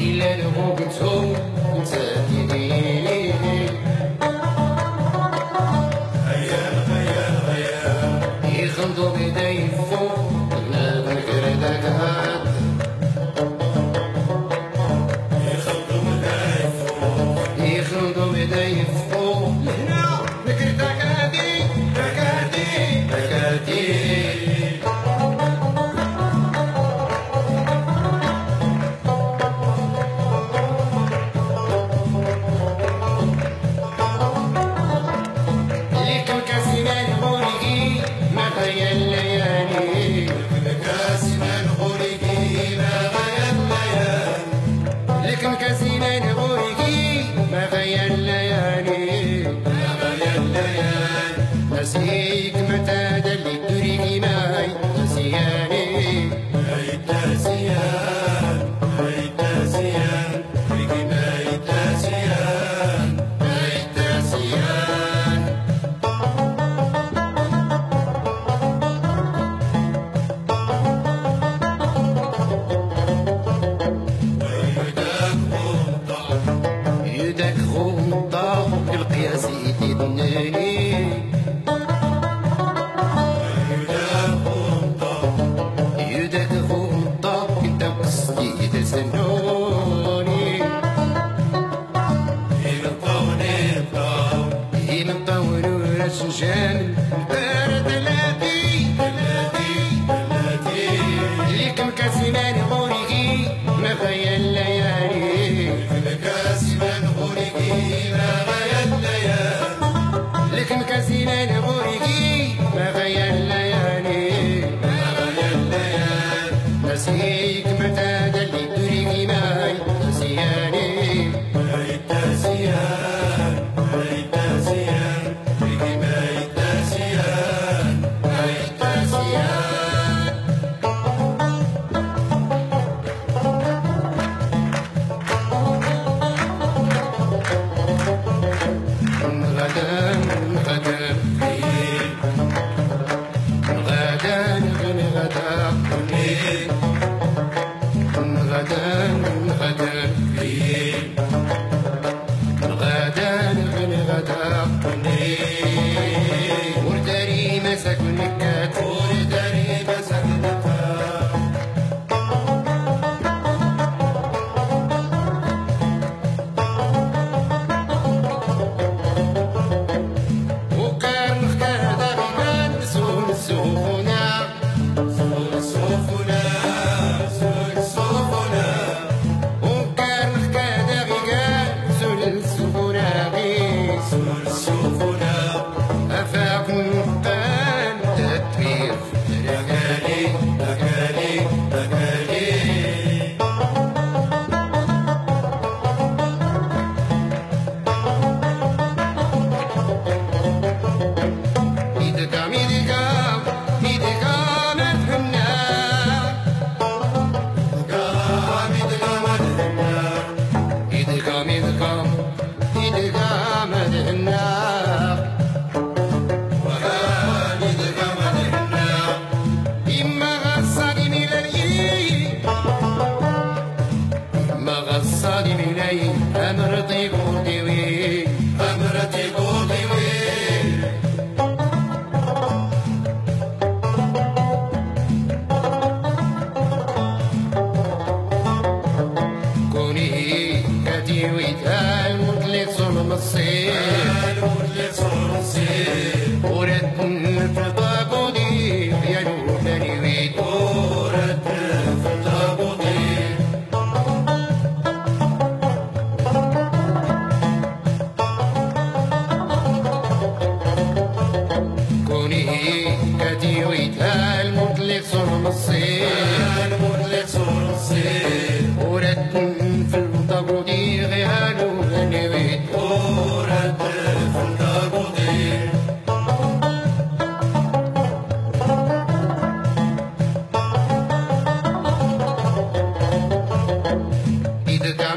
et eller andet rukketog Vi tager ಕೈಯಲ್ಲಿ بدك خوم طاخك القياس ايدي يدك خوم طاخ انت مقصدي ايدي سنوني هي مطاوني رشنجان assim. company. فرصي نور لفرصي وردن في طاقودي يا نور لنويد the